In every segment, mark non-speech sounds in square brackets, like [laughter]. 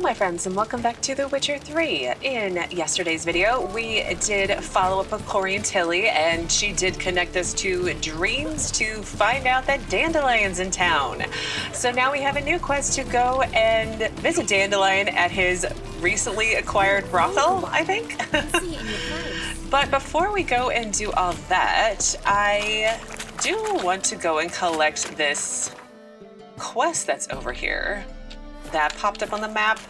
Hello my friends and welcome back to The Witcher 3. In yesterday's video, we did follow up with Corinne Tilly and she did connect us to Dreams to find out that Dandelion's in town. So now we have a new quest to go and visit Dandelion at his recently acquired brothel, I think. [laughs] but before we go and do all that, I do want to go and collect this quest that's over here that popped up on the map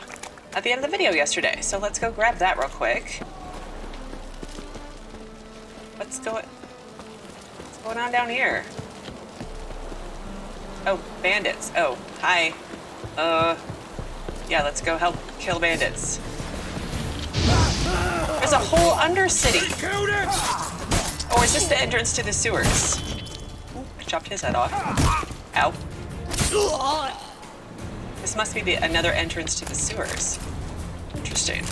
at the end of the video yesterday. So let's go grab that real quick. What's going What's going on down here? Oh, bandits. Oh, hi. Uh yeah, let's go help kill bandits. There's a whole undercity. Or is this the entrance to the sewers? Ooh, I chopped his head off. Ow. This must be the, another entrance to the sewers. Interesting.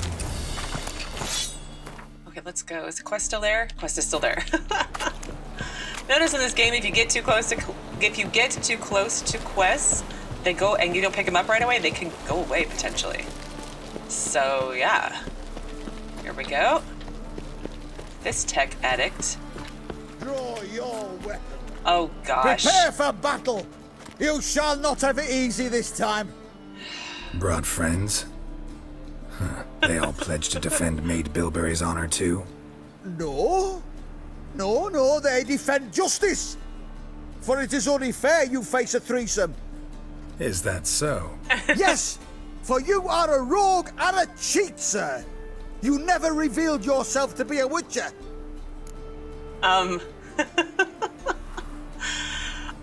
Okay, let's go. Is the quest still there? Quest is still there. [laughs] Notice in this game, if you get too close to if you get too close to quests, they go and you don't pick them up right away. They can go away potentially. So yeah, here we go. This tech addict. Draw your weapon. Oh gosh. Prepare for battle. You shall not have it easy this time. Brought friends? Huh. They all pledged to defend Maid Bilberry's honor too? No. No, no, they defend justice. For it is only fair you face a threesome. Is that so? [laughs] yes, for you are a rogue and a cheat, sir. You never revealed yourself to be a witcher. Um. [laughs]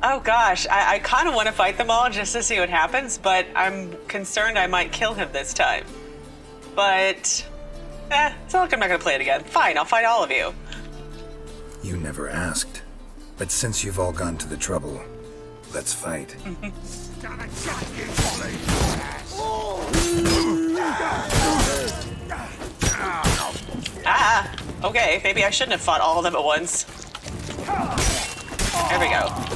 Oh gosh, I, I kind of want to fight them all just to see what happens, but I'm concerned I might kill him this time. But, eh, it's not like I'm not going to play it again. Fine, I'll fight all of you. You never asked. But since you've all gone to the trouble, let's fight. [laughs] ah, okay, maybe I shouldn't have fought all of them at once. There we go.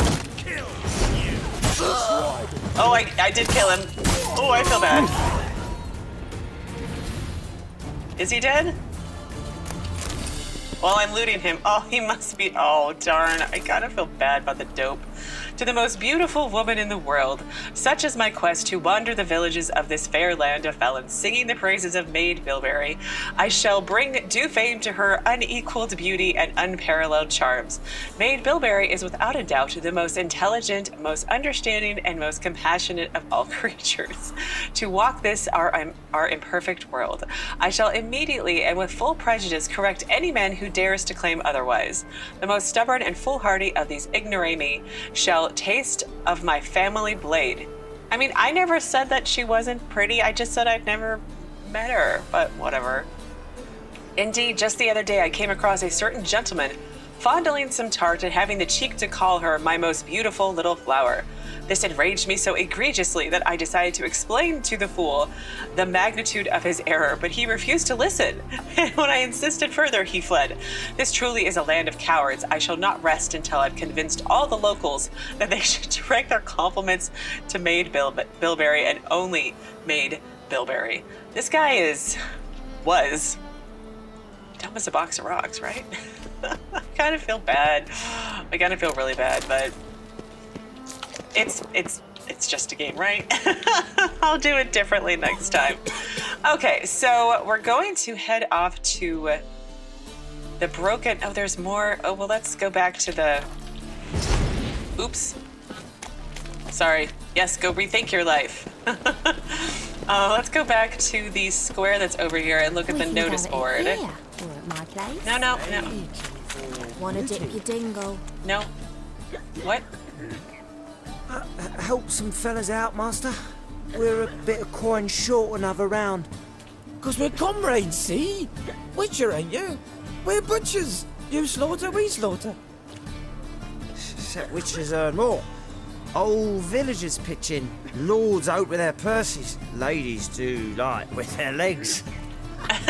Oh, I, I did kill him. Oh, I feel bad. Is he dead? While I'm looting him. Oh, he must be. Oh, darn. I kind of feel bad about the dope to the most beautiful woman in the world. Such is my quest to wander the villages of this fair land of felons, singing the praises of Maid Bilberry. I shall bring due fame to her unequaled beauty and unparalleled charms. Maid Bilberry is without a doubt the most intelligent, most understanding, and most compassionate of all [laughs] creatures. To walk this our, our imperfect world, I shall immediately and with full prejudice correct any man who dares to claim otherwise. The most stubborn and foolhardy of these ignoramus shall taste of my family blade. I mean, I never said that she wasn't pretty. I just said I'd never met her, but whatever. Indeed, just the other day I came across a certain gentleman fondling some tart and having the cheek to call her my most beautiful little flower. This enraged me so egregiously that I decided to explain to the fool the magnitude of his error, but he refused to listen. [laughs] And when I insisted further, he fled. This truly is a land of cowards. I shall not rest until I've convinced all the locals that they [laughs] should direct their compliments to Maid Bil- Bilberry and only Maid Bilberry. This guy is. was. dumb as a box of rocks, right? [laughs] [laughs] I kind of feel bad. I kind of feel really bad, but it's it's it's just a game, right? [laughs] I'll do it differently next time. Okay, so we're going to head off to the broken. Oh, there's more. Oh, well, let's go back to the. Oops. Sorry. Yes, go rethink your life. [laughs] uh, let's go back to the square that's over here and look at the notice board. Here, or at my place. No, no, no. Wanna dip your dingle? No. What? Uh, help some fellas out, Master. We're a bit of coin short another round. Because we're comrades, see? Witcher, ain't you? We're butchers. You slaughter, we slaughter. Except witchers earn more. Old villagers pitch in. Lords out with their purses. Ladies do like with their legs. [laughs]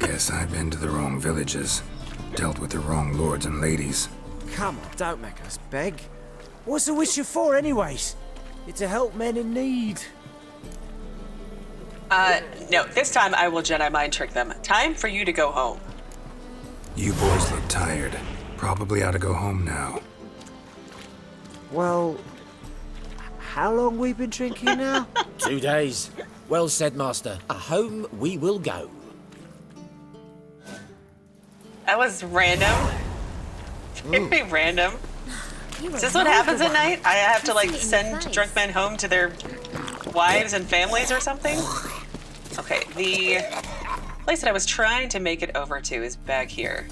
Guess I've been to the wrong villages. Dealt with the wrong lords and ladies. Come on, don't make us beg. What's a witcher for, anyways? It's to help men in need. Uh, no, this time I will Jedi mind trick them. Time for you to go home. You boys look tired. Probably ought to go home now. Well, how long we been drinking now? [laughs] Two days. Well said, Master. A home we will go. That was random. Mm. Very [laughs] random. Is this what happens at night? I have to like send drunk men home to their wives and families or something? Okay, the place that I was trying to make it over to is back here.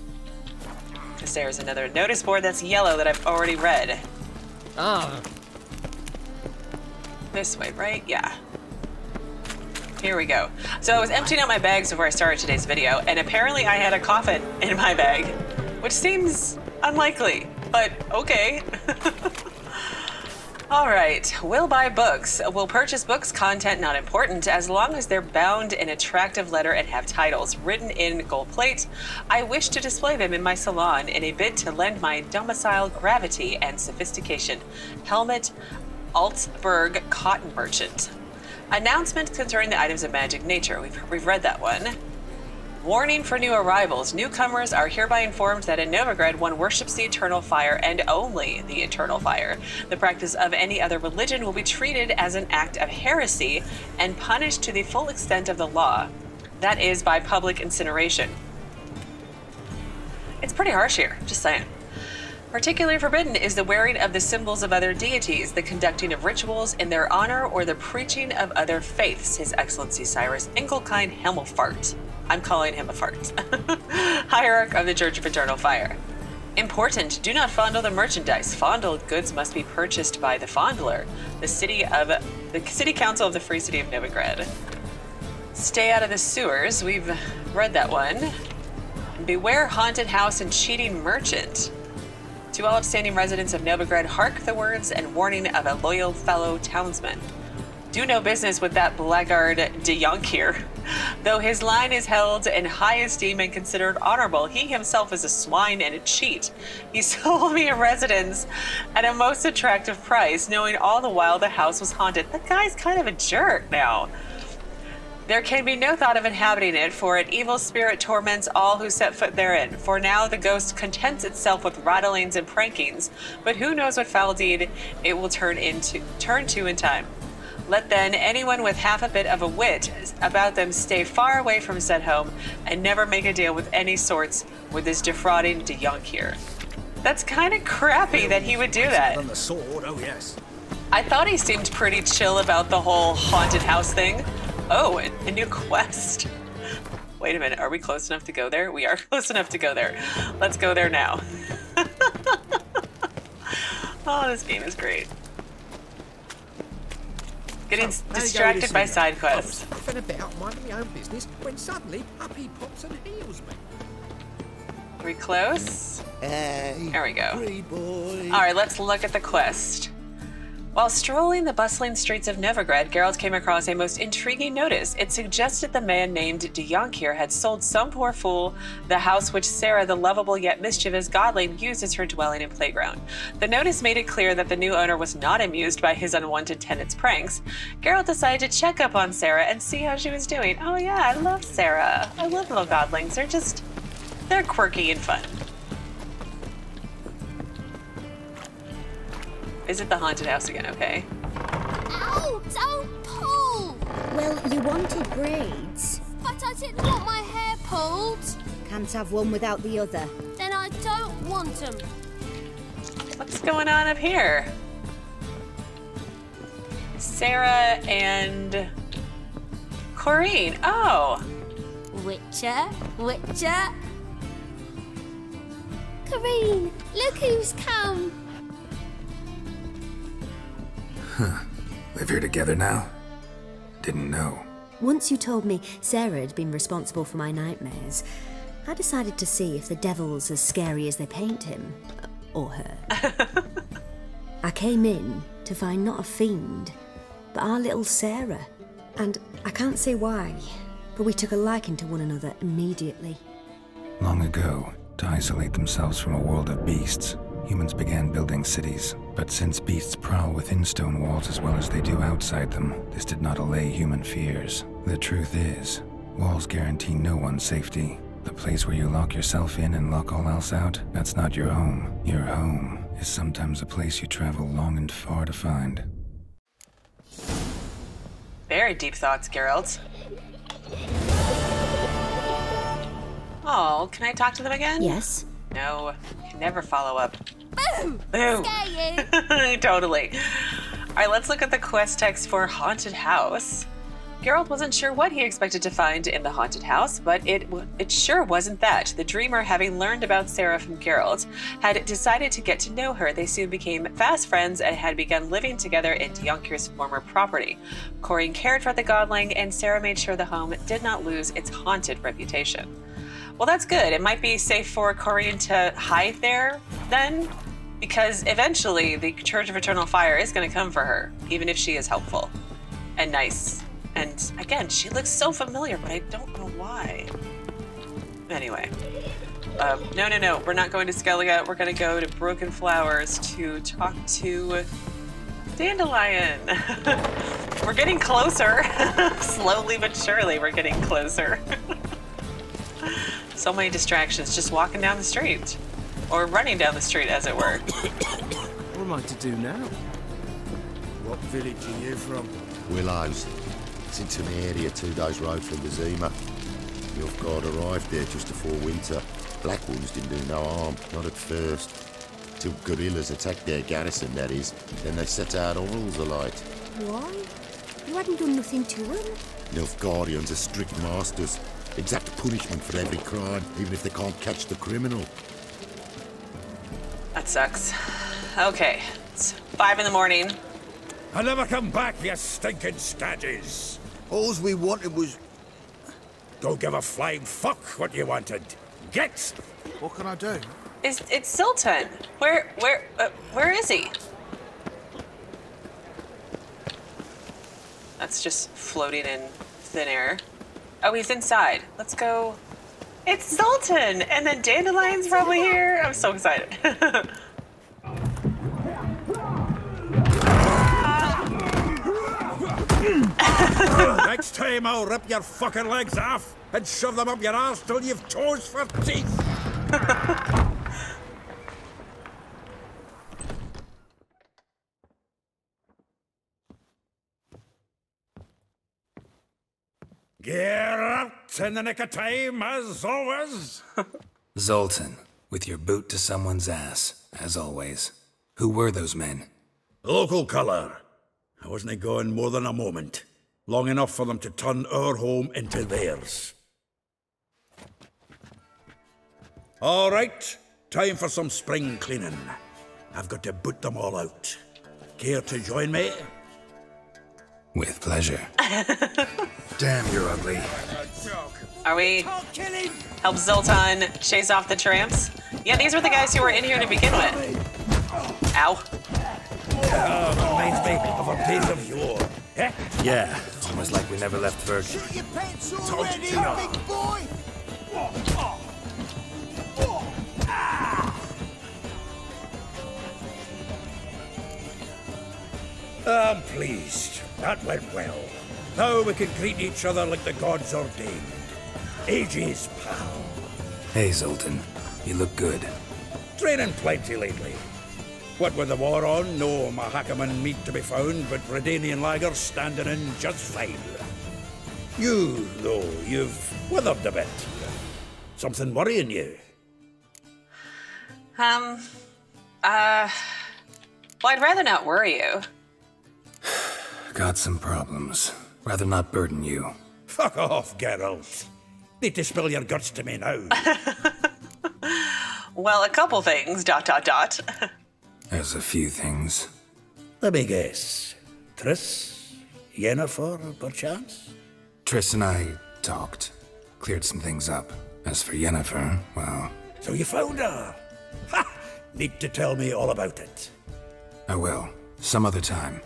Because there's another notice board that's yellow that I've already read. Oh. This way, right? Yeah. Here we go. So I was emptying out my bags before I started today's video, and apparently I had a coffin in my bag, which seems unlikely, but okay. [laughs] All right, we'll buy books. We'll purchase books, content not important, as long as they're bound in attractive letter and have titles written in gold plate. I wish to display them in my salon in a bid to lend my domicile gravity and sophistication. Helmet Altsberg Cotton Merchant. Announcement concerning the items of magic nature. We've, we've read that one. Warning for new arrivals. Newcomers are hereby informed that in Novigrad one worships the eternal fire and only the eternal fire. The practice of any other religion will be treated as an act of heresy and punished to the full extent of the law. That is by public incineration. It's pretty harsh here, just saying. Particularly forbidden is the wearing of the symbols of other deities, the conducting of rituals in their honor, or the preaching of other faiths. His Excellency Cyrus Engelkind Hemmelfart. I'm calling him a fart. [laughs] Hierarch of the Church of Eternal Fire. Important, do not fondle the merchandise. Fondled goods must be purchased by the fondler. The city of the City Council of the Free City of Novigrad. Stay out of the sewers. We've read that one. Beware haunted house and cheating merchant. To all upstanding residents of Novigrad, hark the words and warning of a loyal fellow townsman. Do no business with that blackguard de Jonkheer. Though his line is held in high esteem and considered honorable, he himself is a swine and a cheat. He [laughs] sold me a residence at a most attractive price, knowing all the while the house was haunted. The guy's kind of a jerk now. There can be no thought of inhabiting it, for an evil spirit torments all who set foot therein. For now the ghost contents itself with rattlings and prankings, but who knows what foul deed it will turn into turn to in time. Let then anyone with half a bit of a wit about them stay far away from said home and never make a deal with any sorts with this defrauding de Jonkheer. That's kind of crappy that he would do that. The sword, oh yes. I thought he seemed pretty chill about the whole haunted house thing. Oh, a, a new quest. Wait a minute, are we close enough to go there? We are [laughs] close enough to go there. Let's go there now. [laughs] oh, this game is great. Getting s- There you go, distracted by side I was quests. faffing about minding my own business when suddenly Puppy pops and heals me. Are we close? Hey, There we go. All right, let's look at the quest. While strolling the bustling streets of Novigrad, Geralt came across a most intriguing notice. It suggested the man named De Jonkheer had sold some poor fool the house which Sarah, the lovable yet mischievous godling, used as her dwelling and playground. The notice made it clear that the new owner was not amused by his unwanted tenant's pranks. Geralt decided to check up on Sarah and see how she was doing. Oh yeah, I love Sarah. I love little godlings. They're just, they're quirky and fun. Visit the haunted house again, okay? Ow! Don't pull! Well, you wanted braids. But I didn't want my hair pulled. Can't have one without the other. Then I don't want them. What's going on up here? Sarah and Corinne. Oh, Witcher, Witcher. Corinne, look who's come. Live here together now? Didn't know. Once you told me Sarah had been responsible for my nightmares, I decided to see if the devil's as scary as they paint him. Uh, or her. [laughs] I came in to find not a fiend, but our little Sarah. And I can't say why, but we took a liking to one another immediately. Long ago, to isolate themselves from a world of beasts, humans began building cities. But since beasts prowl within stone walls as well as they do outside them, this did not allay human fears. The truth is, walls guarantee no one's safety. The place where you lock yourself in and lock all else out, that's not your home. Your home is sometimes a place you travel long and far to find. Very deep thoughts, Geralt. Oh, can I talk to them again? Yes? No, can never follow up. Boom! Boom. Scare you! [laughs] totally. All right, let's look at the quest text for Haunted House. Geralt wasn't sure what he expected to find in the haunted house, but it it sure wasn't that. The dreamer, having learned about Sarah from Geralt, had decided to get to know her. They soon became fast friends and had begun living together in De Jonkheer's former property. Corinne cared for the godling, and Sarah made sure the home did not lose its haunted reputation. Well, that's good. It might be safe for Corinne to hide there then, because eventually the Church of Eternal Fire is going to come for her, even if she is helpful and nice. And again, she looks so familiar, but I don't know why. Anyway, um, no, no, no. We're not going to Skellige. We're going to go to Broken Flowers to talk to Dandelion. [laughs] we're getting closer. [laughs] Slowly but surely, we're getting closer. [laughs] so many distractions just walking down the street. Or running down the street, as it were. What am I to do now? What village are you from? Willows. It's into an area two days' road from Bazima. Nilfgaard arrived there just before winter. Black Ones didn't do no harm, not at first. Till guerrillas attacked their garrison, that is. Then they set out Orals alight. Why? You hadn't done nothing to him. Nilfgaardians are strict masters. Exact punishment for every crime, even if they can't catch the criminal. That sucks. Okay, it's five in the morning. I'll never come back, you stinking stagges. All we wanted was. Don't give a flying fuck what you wanted. Get! What can I do? Is it's Zoltan? Where where uh, where is he? That's just floating in thin air. Oh, he's inside. Let's go. It's Zoltan, and then Dandelion's probably here. I'm so excited. [laughs] Uh, next time I'll rip your fucking legs off and shove them up your ass till you've toes for teeth. [laughs] Get out in the nick of time, as always. [laughs] Zoltan, with your boot to someone's ass, as always. Who were those men? Local colour. I wasn't going more than a moment. Long enough for them to turn our home into theirs. All right, time for some spring cleaning. I've got to boot them all out. Care to join me? With pleasure. [laughs] Damn, you're ugly. Are we help Zoltan chase off the tramps? Yeah, these were the guys who were in here to begin with. Ow. Oh, reminds me of a piece of yore. Eh? Yeah, almost like we never left Vergen. Your pants already, big boy! I'm pleased. That went well. Now we can greet each other like the gods ordained. Ages, pal. Hey, Zoltan. You look good. Training plenty lately. What with the war on, no Mahakaman meat to be found, but Redanian lagers standing in just fine. You, though, you've withered a bit. Something worrying you? Um. Uh. Well, I'd rather not worry you. Got some problems. Rather not burden you. Fuck off, Geralt. Need to spill your guts to me now. [laughs] Well, a couple things. Dot dot dot. [laughs] There's a few things. Let me guess. Triss? Yennefer, perchance? Triss and I talked. Cleared some things up. As for Yennefer, well, So you found her? Ha! Need to tell me all about it. I will. Some other time.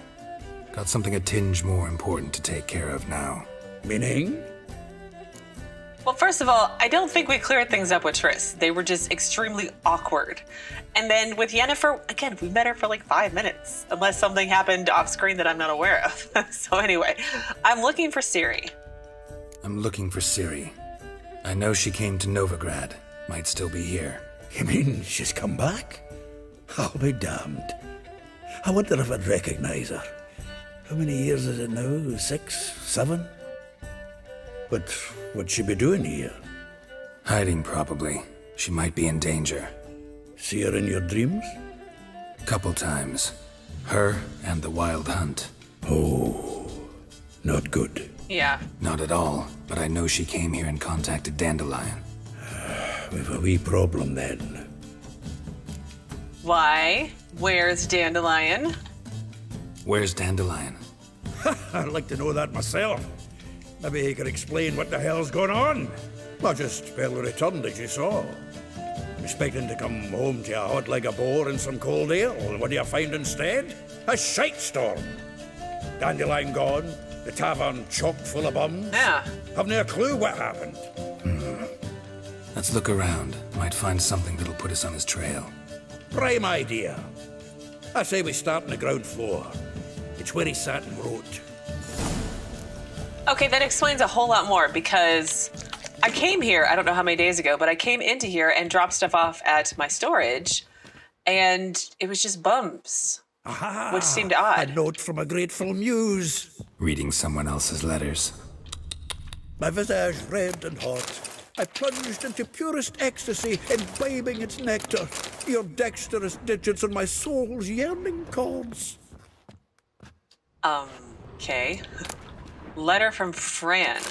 Got something a tinge more important to take care of now. Meaning? Well, first of all, I don't think we cleared things up with Triss. They were just extremely awkward. And then with Yennefer, again, we met her for like five minutes, unless something happened off screen that I'm not aware of. [laughs] so anyway, I'm looking for Ciri. I'm looking for Ciri. I know she came to Novigrad. Might still be here. You mean she's come back? I'll be damned. I wonder if I'd recognize her. How many years is it now? Six? Seven? But what'd she be doing here? Hiding, probably. She might be in danger. See her in your dreams? Couple times. Her and the Wild Hunt. Oh, not good. Yeah. Not at all, but I know she came here and contacted Dandelion. [sighs] We've a wee problem then. Why? Where's Dandelion? Where's Dandelion? [laughs] I'd like to know that myself. Maybe he could explain what the hell's going on. I just well returned as you saw. Expecting to come home to a hot leg of boar and some cold ale, and what do you find instead? A shite storm. Dandelion gone, the tavern chock full of bums. Yeah. Have no clue what happened. Hmm. Let's look around. Might find something that'll put us on his trail. Prime idea. I say we start on the ground floor. It's where he sat and wrote. Okay, that explains a whole lot more because I came here, I don't know how many days ago, but I came into here and dropped stuff off at my storage and it was just bumps. Aha! Which seemed odd. A note from a grateful muse. Reading someone else's letters. My visage red and hot. I plunged into purest ecstasy, imbibing its nectar. Your dexterous digits on my soul's yearning chords. Um, okay. Letter from Fran.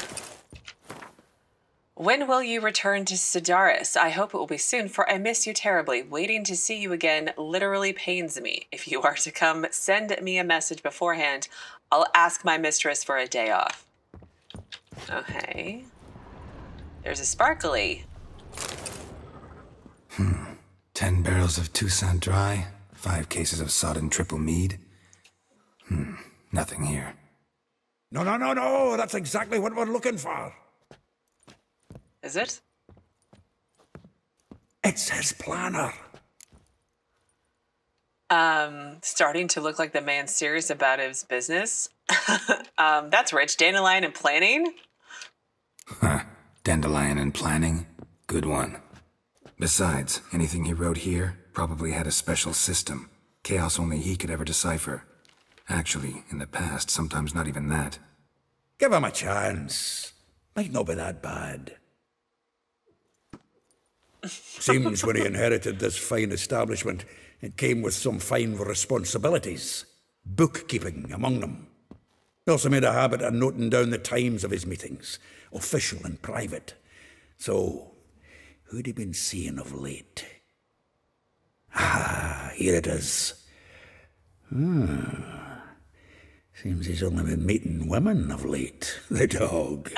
When will you return to Cidaris? I hope it will be soon, for I miss you terribly. Waiting to see you again literally pains me. If you are to come, send me a message beforehand. I'll ask my mistress for a day off. Okay. There's a sparkly. Hmm. Ten barrels of Toussaint Dry, five cases of sodden triple mead. Hmm, nothing here. No, no, no, no. That's exactly what we're looking for. Is it? It's his planner. Um, starting to look like the man serious about his business. [laughs] um, that's rich. Dandelion and planning. Huh. Dandelion and planning? Good one. Besides, anything he wrote here probably had a special system. Chaos only he could ever decipher. Actually, in the past, sometimes not even that. Give him a chance. Might not be that bad. Seems when he inherited this fine establishment, it came with some fine responsibilities. Bookkeeping among them. He also made a habit of noting down the times of his meetings, official and private. So, who'd he been seeing of late? Ah, here it is. Hmm. Seems he's only been meeting women of late. The dog.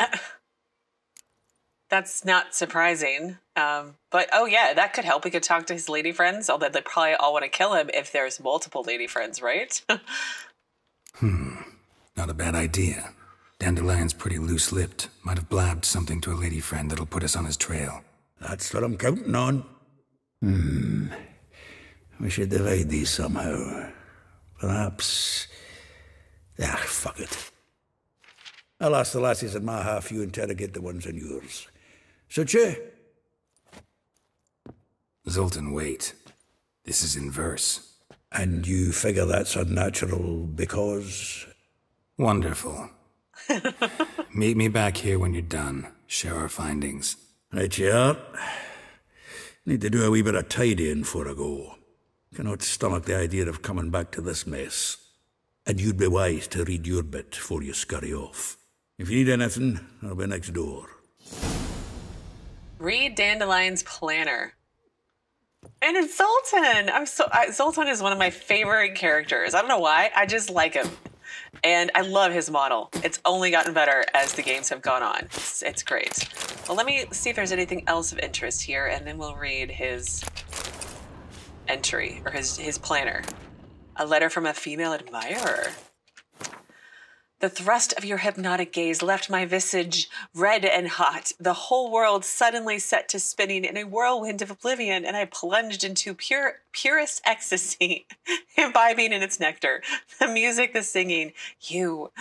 That's not surprising. Um, but oh yeah, that could help. We could talk to his lady friends, although they probably all want to kill him if there's multiple lady friends, right? [laughs] Hmm. Not a bad idea. Dandelion's pretty loose lipped. Might have blabbed something to a lady friend that'll put us on his trail. That's what I'm counting on. Hmm. We should divide these somehow. Perhaps. Ah, fuck it. I'll ask the lassies in my half, you interrogate the ones in yours. Suche? Zoltan, wait. This is in verse. And you figure that's unnatural because. Wonderful. Meet me back here when you're done. Share our findings. Right, you are. Need to do a wee bit of tidying before I go. Cannot stomach the idea of coming back to this mess. And you'd be wise to read your bit before you scurry off. If you need anything, I'll be next door. Read Dandelion's planner. And it's Zoltan. I'm so I, Zoltan is one of my favorite characters. I don't know why. I just like him, and I love his model. It's only gotten better as the games have gone on. It's, it's great. Well, let me see if there's anything else of interest here, and then we'll read his entry or his his planner. A letter from a female admirer. The thrust of your hypnotic gaze left my visage red and hot, the whole world suddenly set to spinning in a whirlwind of oblivion, and I plunged into pure purest ecstasy, [laughs] imbibing in its nectar. The music, the singing, you.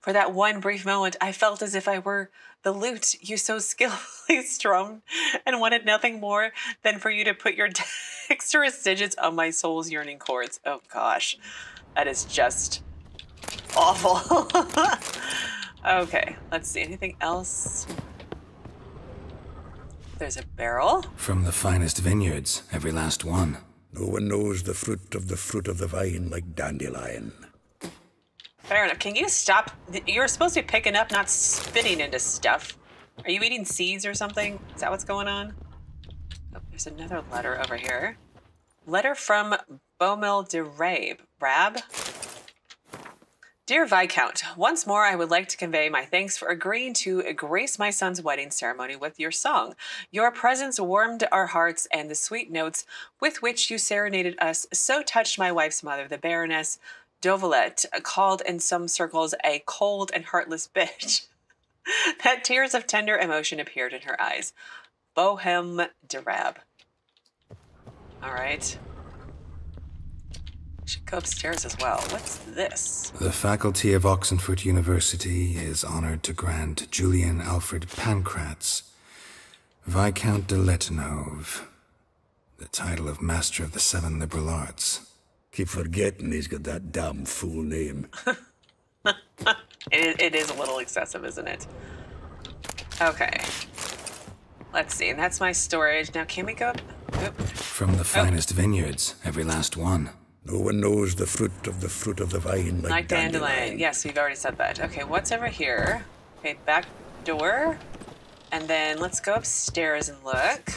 For that one brief moment, I felt as if I were the lute you so [laughs] skillfully strummed, and wanted nothing more than for you to put your [laughs] dexterous digits on my soul's yearning chords. Oh gosh, that is just awful. [laughs] okay, let's see. Anything else? There's a barrel. From the finest vineyards, every last one. No one knows the fruit of the fruit of the vine like dandelion. Fair enough. Can you stop? You're supposed to be picking up, not spitting into stuff. Are you eating seeds or something? Is that what's going on? Oh, there's another letter over here. Letter from Bohmil de Rabbe. Rab? Dear Viscount, once more I would like to convey my thanks for agreeing to grace my son's wedding ceremony with your song. Your presence warmed our hearts, and the sweet notes with which you serenaded us so touched my wife's mother, the Baroness Dovelet, uh, called in some circles a cold and heartless [laughs] bitch, that tears of tender emotion appeared in her eyes. Bohem Darab. All right should go upstairs as well. What's this? The faculty of Oxenfurt University is honored to grant Julian Alfred Pankratz, Viscount de Lettenhove, the title of Master of the Seven Liberal Arts. Keep forgetting he's got that damn fool name. [laughs] it, it is a little excessive, isn't it? Okay. Let's see, and that's my storage. Now, can we go up? Oop. From the oh. finest oh. vineyards, every last one. No one knows the fruit of the fruit of the vine like, like dandelion. dandelion. Yes, we've already said that. Okay, what's over here? Okay, back door. And then let's go upstairs and look.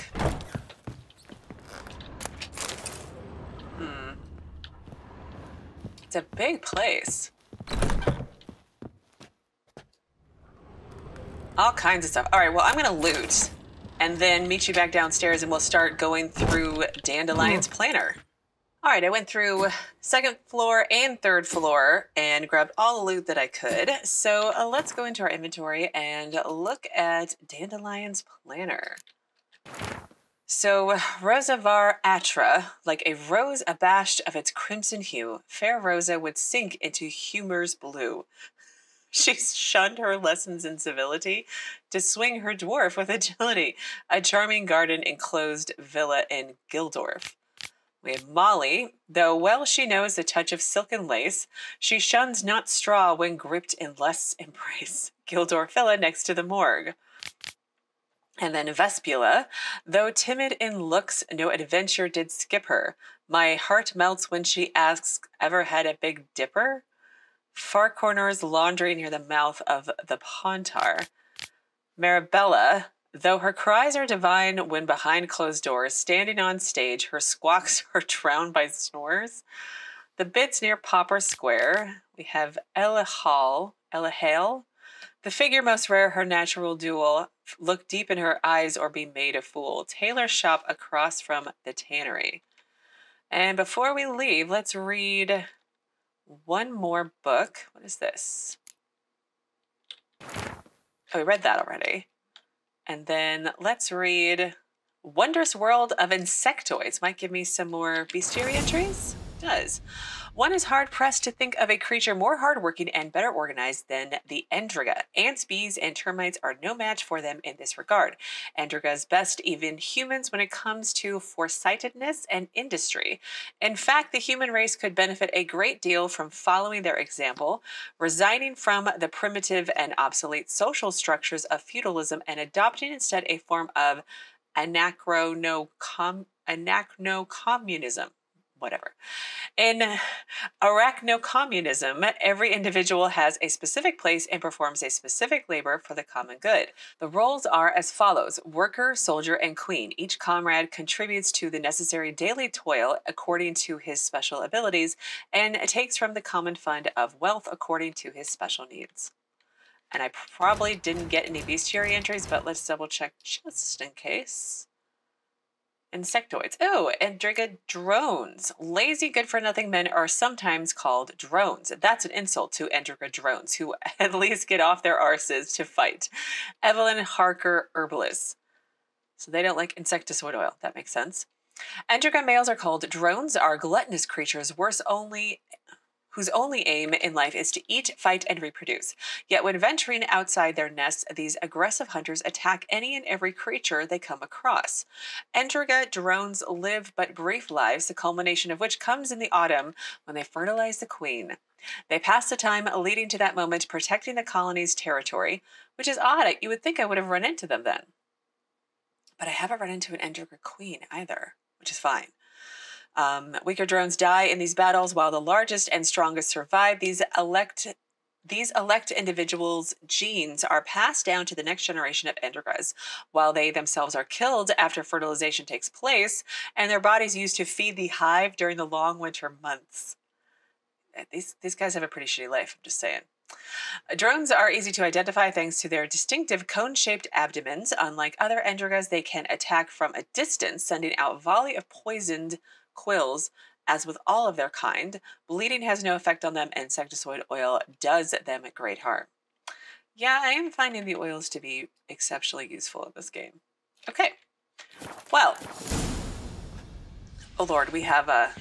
It's a big place. All kinds of stuff. All right, well, I'm going to loot and then meet you back downstairs and we'll start going through Dandelion's planner. All right, I went through second floor and third floor and grabbed all the loot that I could. So uh, let's go into our inventory and look at Dandelion's planner. So, [sighs] Rosa var Attre, like a rose abashed of its crimson hue, fair Rosa would sink into humor's blue. [laughs] She shunned her lessons in civility to swing her dwarf with agility, a charming garden enclosed villa in Gildorf. We have Molly, though well she knows the touch of silken lace, she shuns not straw when gripped in lust's embrace. [laughs] Gildorf Villa next to the morgue. And then Vespula, though timid in looks, no adventure did skip her. My heart melts when she asks, Ever had a big dipper? Far corners laundry near the mouth of the Pontar. Marabella, Though her cries are divine when behind closed doors, standing on stage, her squawks [laughs] are drowned by snores. The bits near Popper Square, we have Ella Hall, Ella Hale. The figure most rare, her natural duel, look deep in her eyes or be made a fool. Tailor shop across from the tannery. And before we leave, let's read one more book. What is this? Oh, we read that already. And then let's read Wondrous World of Insectoids. Might give me some more bestiary entries. It does. One is hard pressed to think of a creature more hardworking and better organized than the Endrega. Ants, bees, and termites are no match for them in this regard. Endregas best even humans when it comes to foresightedness and industry. In fact, the human race could benefit a great deal from following their example, resigning from the primitive and obsolete social structures of feudalism and adopting instead a form of anachronocom- anachnocommunism whatever. In arachnocommunism, every individual has a specific place and performs a specific labor for the common good. The roles are as follows worker, soldier, and queen. Each comrade contributes to the necessary daily toil according to his special abilities and takes from the common fund of wealth according to his special needs. And I probably didn't get any bestiary entries, but let's double check just in case. Insectoids. Oh, Endrega drones. Lazy, good for nothing men are sometimes called drones. That's an insult to Endrega drones, who [laughs] at least get off their arses to fight. Evelyn Harker Herbalist. So they don't like insecticide oil. That makes sense. Endrega males are called drones, are gluttonous creatures, worse only whose only aim in life is to eat, fight, and reproduce. Yet when venturing outside their nests, these aggressive hunters attack any and every creature they come across. Endrega drones live but brief lives, the culmination of which comes in the autumn when they fertilize the queen. They pass the time leading to that moment protecting the colony's territory, which is odd. You would think I would have run into them then. But I haven't run into an Endrega queen either, which is fine. Um, weaker drones die in these battles while the largest and strongest survive. These elect these elect individuals' genes are passed down to the next generation of Endregas, while they themselves are killed after fertilization takes place, and their bodies used to feed the hive during the long winter months. Eh, these, these guys have a pretty shitty life, I'm just saying. Drones are easy to identify thanks to their distinctive cone shaped abdomens. Unlike other Endregas, they can attack from a distance, sending out volley of poisoned quills, as with all of their kind, bleeding has no effect on them, and insecticide oil does them great harm. Yeah, I am finding the oils to be exceptionally useful in this game. Okay, well, oh lord, we have a,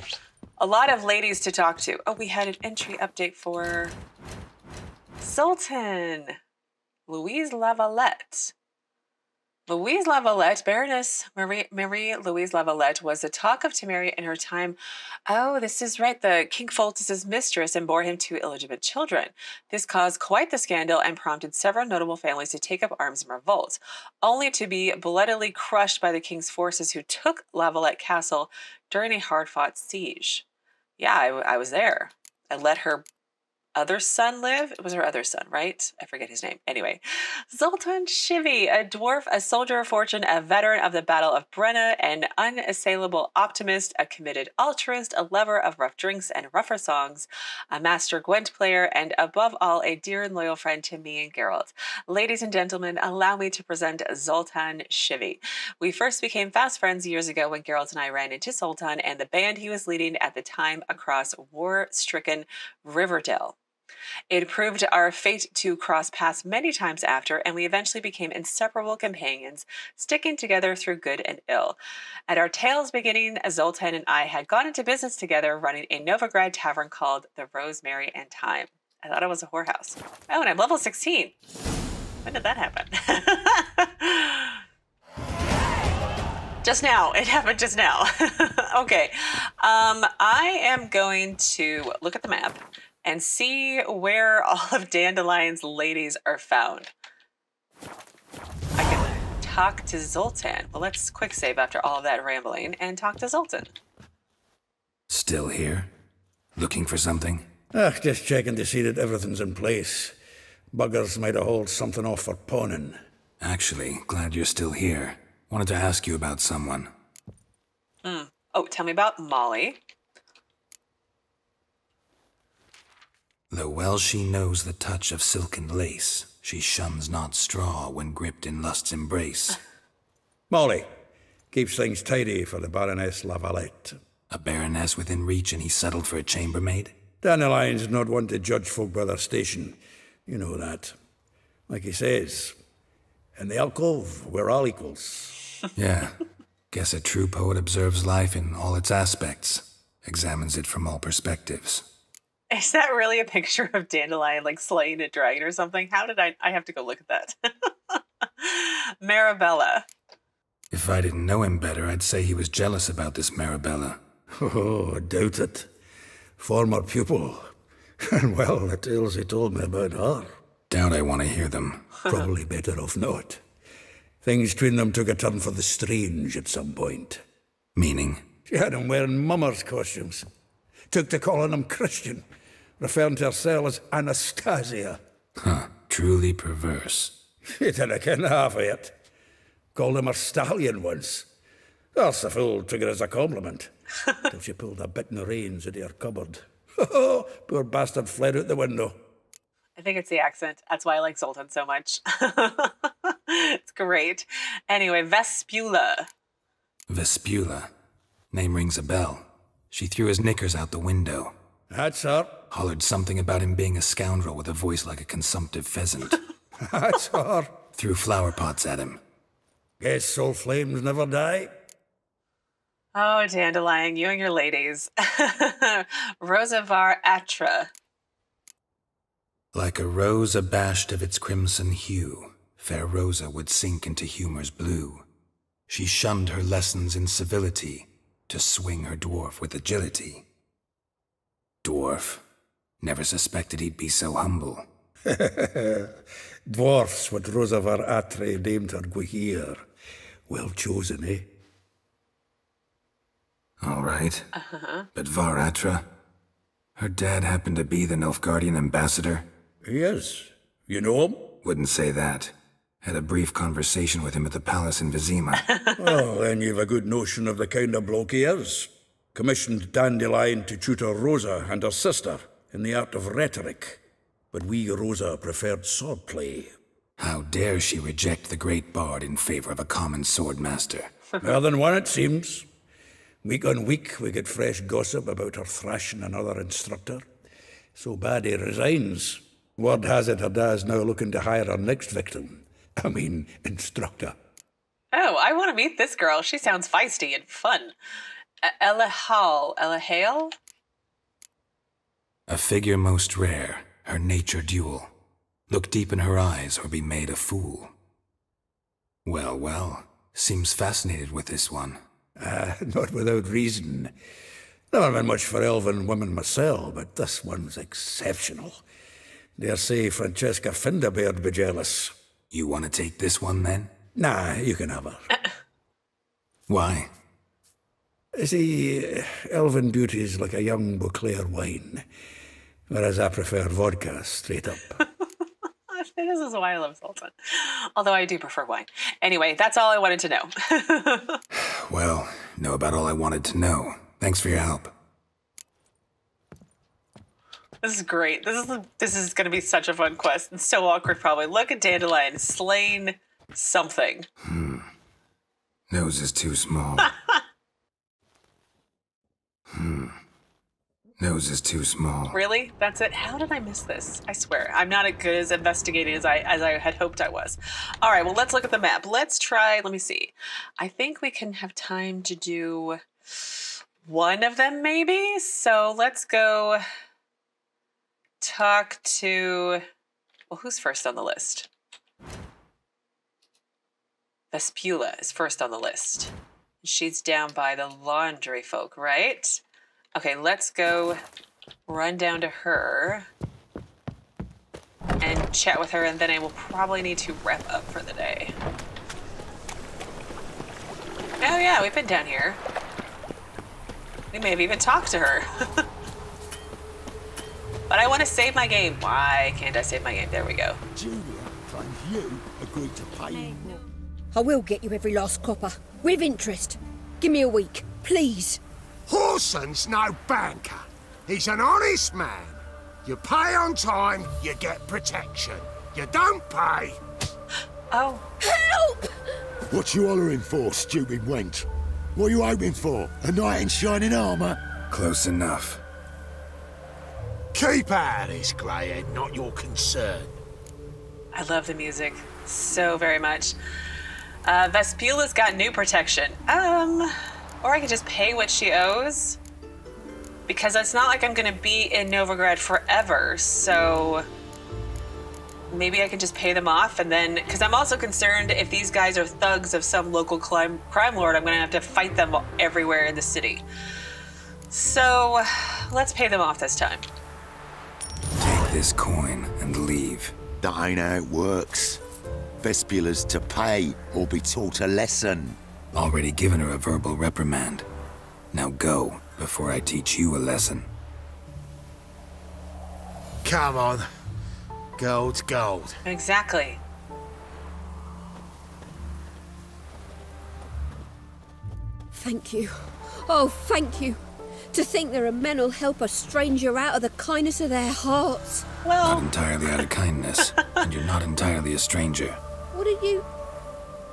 a lot of ladies to talk to. Oh, we had an entry update for Zoltan, Louise Lavalette. Louise Lavalette, Baroness Marie, Marie Louise Lavalette, was the talk of Temeria in her time. Oh, this is right. The King Foltest's mistress and bore him two illegitimate children. This caused quite the scandal and prompted several notable families to take up arms and revolt, only to be bloodily crushed by the king's forces who took Lavalette Castle during a hard fought siege. Yeah, I, I was there. I let her other son live? It was her other son, right? I forget his name. Anyway, Zoltan Chivay, a dwarf, a soldier of fortune, a veteran of the Battle of Brenna, an unassailable optimist, a committed altruist, a lover of rough drinks and rougher songs, a master Gwent player, and above all, a dear and loyal friend to me and Geralt. Ladies and gentlemen, allow me to present Zoltan Chivay. We first became fast friends years ago when Geralt and I ran into Zoltan and the band he was leading at the time across war stricken Rivendell. It proved our fate to cross paths many times after, and we eventually became inseparable companions, sticking together through good and ill. At our tale's beginning, Zoltan and I had gone into business together, running a Novigrad tavern called the Rosemary and Thyme. I thought it was a whorehouse. Oh, and I'm level 16. When did that happen? [laughs] just now. It happened just now. [laughs] okay. Um, I am going to look at the map and see where [laughs] all of Dandelion's ladies are found. I can talk to Zoltan. Well, let's quick save after all of that rambling and talk to Zoltan. Still here? Looking for something? Ah, just checking to see that everything's in place. Buggers might have hauled something off for pawning. Actually, glad you're still here. Wanted to ask you about someone. Mm. Oh, tell me about Molly. Though well she knows the touch of silken lace, she shuns not straw when gripped in lust's embrace. [laughs] Molly keeps things tidy for the Baroness Lavalette. A baroness within reach, and he settled for a chambermaid? Dandelion's not one to judge folk by their station. You know that. Like he says, in the alcove, we're all equals. [laughs] yeah. Guess a true poet observes life in all its aspects, examines it from all perspectives. Is that really a picture of Dandelion like slaying a dragon or something? How did I? I have to go look at that. [laughs] Marabella. If I didn't know him better, I'd say he was jealous about this Marabella. Oh, I doubt it. Former pupil. [laughs] And well, the tales he told me about her. Doubt I want to hear them. [laughs] Probably better off not. Things between them took a turn for the strange at some point. Meaning? She had him wearing mummers' costumes. Took to calling him Christian referring to herself as Anastasia. Huh, truly perverse. You didn't ken half of it. Called him a stallion once. That's the fool took it as a compliment. [laughs] Till she pulled a bit in the reins into her cupboard. [laughs] Oh, poor bastard fled out the window. I think it's the accent. That's why I like Zoltan so much. [laughs] it's great. Anyway, Vespula. Vespula. Name rings a bell. She threw his knickers out the window. That's her. Hollered something about him being a scoundrel with a voice like a consumptive pheasant. [laughs] That's her. Threw flower pots at him. Guess soul flames never die. Oh, Dandelion, you and your ladies. [laughs] Rosa var Attre. Like a rose abashed of its crimson hue, fair Rosa would sink into humor's blue. She shunned her lessons in civility to swing her dwarf with agility. Dwarf. Never suspected he'd be so humble. [laughs] Dwarfs what Rosa var Attre named her Gwyhyr. Well chosen, eh? All right. Uh-huh. But var Attre? Her dad happened to be the Nilfgaardian ambassador? Yes. You know him? Wouldn't say that. Had a brief conversation with him at the palace in Vizima. well, [laughs] then you've a good notion of the kind of bloke he is. Commissioned Dandelion to tutor Rosa and her sister in the art of rhetoric. But we, Rosa, preferred swordplay. How dare she reject the great bard in favor of a common swordmaster? [laughs] More than one, it seems. Week on week, we get fresh gossip about her thrashing another instructor. So bad he resigns. Word has it her dad's now looking to hire her next victim. I mean, instructor. Oh, I want to meet this girl. She sounds feisty and fun. Elihal. Ella Hale? A figure most rare, her nature dual. Look deep in her eyes or be made a fool. Well, well, seems fascinated with this one. [laughs] Ah, not without reason. Never been much for elven women myself, but this one's exceptional. Dare say Francesca Findabair be jealous. You want to take this one then? Nah, you can have her. Why? See, elven beauty's like a young Beauclair wine, whereas I prefer vodka straight up. [laughs] this is why I love Zoltan. Although I do prefer wine. Anyway, that's all I wanted to know. [laughs] well, know about all I wanted to know. Thanks for your help. This is great. This is this is going to be such a fun quest and so awkward. Probably look at Dandelion slain something. Hmm. Nose is too small. [laughs] hmm. Nose is too small. Really? That's it? How did I miss this? I swear, I'm not as good as investigating as I as I had hoped I was. All right, well, let's look at the map. Let's try. Let me see. I think we can have time to do one of them, maybe. So let's go talk to. Well, who's first on the list? Vespula is first on the list. She's down by the laundry folk, right? Okay, let's go run down to her and chat with her, and then I will probably need to wrap up for the day. Oh yeah, we've been down here. We may have even talked to her. [laughs] but I want to save my game. Why can't I save my game? There we go. Julia claims you agreed to pay him more. I will get you every last copper, with interest. Give me a week, please. Whoreson's no banker. He's an honest man. You pay on time, you get protection. You don't pay. [gasps] Oh. Help! What you hollering for, stupid wench? What are you hoping for? A knight in shining armour? Close enough. Keep out of this, Greyhead, not your concern. I love the music so very much. Uh, Vespula's got new protection. Um, or I could just pay what she owes. Because it's not like I'm gonna be in Novigrad forever, so maybe I can just pay them off and then because I'm also concerned if these guys are thugs of some local crime crime lord, I'm gonna have to fight them everywhere in the city. So let's pay them off this time. Take this coin and leave. That ain't how it works. Vespula's to pay or be taught a lesson. Already given her a verbal reprimand. Now go, before I teach you a lesson. Come on. Gold's gold. Exactly. Thank you. Oh, thank you. To think there are men who'll help a stranger out of the kindness of their hearts. Well, Not entirely out of kindness, and you're not entirely a stranger. What are you?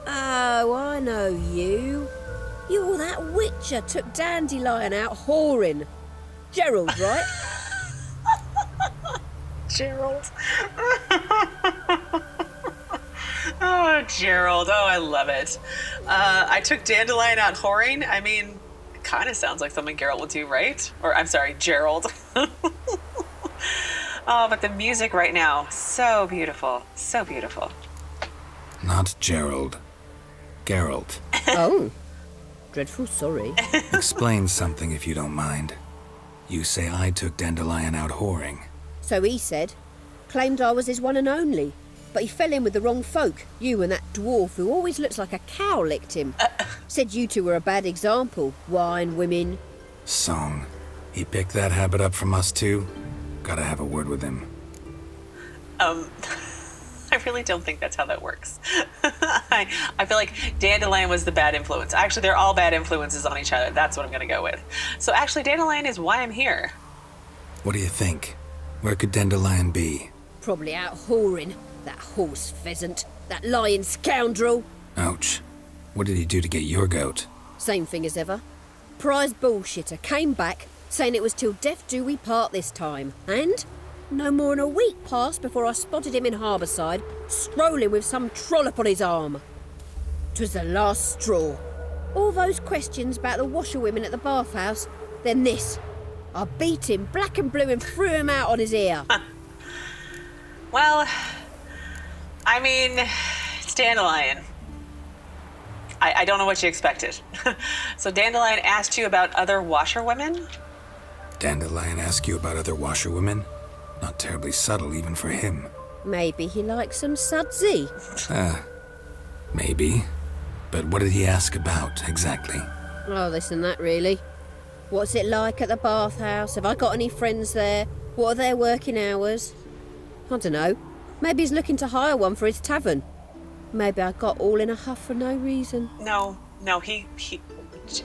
Oh, I know you. You're that witcher took Dandelion out whoring. Gerald, right? [laughs] Gerald. [laughs] oh, Gerald. Oh, I love it. Uh, I took Dandelion out whoring. I mean, it kind of sounds like something Gerald would do, right? Or, I'm sorry, Gerald. [laughs] oh, but the music right now, so beautiful. So beautiful. Not Gerald. Geralt. oh. Dreadful sorry. [laughs] Explain something if you don't mind. You say I took Dandelion out whoring. So he said. Claimed I was his one and only. But he fell in with the wrong folk. You and that dwarf who always looks like a cow licked him. Said you two were a bad example. Wine, women. Song. He picked that habit up from us too? Gotta have a word with him. Um, [laughs] I really don't think that's how that works. [laughs] I, I feel like Dandelion was the bad influence. Actually, they're all bad influences on each other. That's what I'm going to go with. So, actually, Dandelion is why I'm here. What do you think? Where could Dandelion be? Probably out whoring. That horse pheasant. That lying scoundrel. Ouch. What did he do to get your goat? Same thing as ever. Prize bullshitter came back saying it was till death do we part this time. And no more than a week passed before I spotted him in Harbourside, strolling with some trollop on his arm. 'Twas the last straw. All those questions about the washerwomen at the bathhouse, then this. I beat him black and blue and threw him out on his ear. [laughs] Well, I mean, it's Dandelion. I, I don't know what you expected. [laughs] so Dandelion asked you about other washerwomen? Dandelion asked you about other washerwomen? Not terribly subtle even for him. Maybe he likes some sudsy. Uh, maybe. But what did he ask about, exactly? Oh, this and that, really. What's it like at the bathhouse? Have I got any friends there? What are their working hours? I don't know. Maybe he's looking to hire one for his tavern. Maybe I got all in a huff for no reason. No, no, he, he,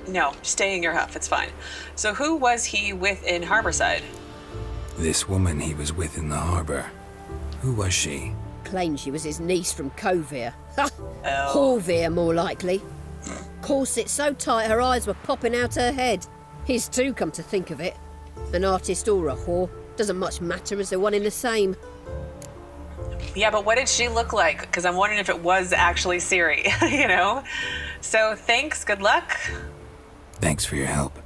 no, stay in your huff, it's fine. So who was he with in Harbourside? This woman he was with in the harbor. Who was she? Claimed she was his niece from Kovir. [laughs] Ha! Oh. Horvir, more likely. Corset so tight her eyes were popping out her head. His too, come to think of it. An artist or a whore. Doesn't much matter as they're one in the same. Yeah, but what did she look like? Because I'm wondering if it was actually Ciri, [laughs] you know? So thanks, good luck. Thanks for your help.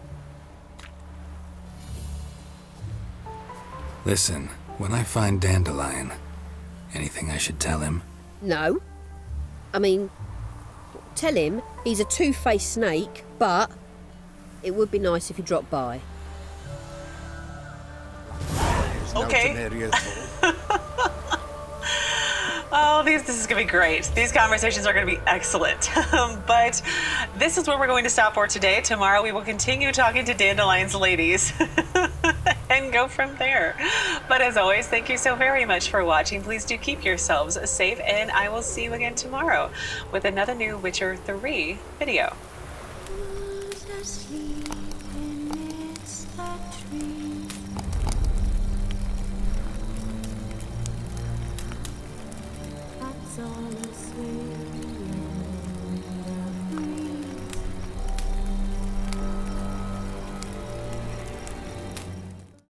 Listen, when I find Dandelion, anything I should tell him? No. I mean, tell him he's a two-faced snake, but it would be nice if he dropped by. Okay. [laughs] Oh, these, this is going to be great. These conversations are going to be excellent. Um, [laughs] but this is where we're going to stop for today. Tomorrow we will continue talking to Dandelion's ladies [laughs] [laughs] and go from there. But as always, thank you so very much for watching. Please do keep yourselves safe, and I will see you again tomorrow with another new Witcher 3 video.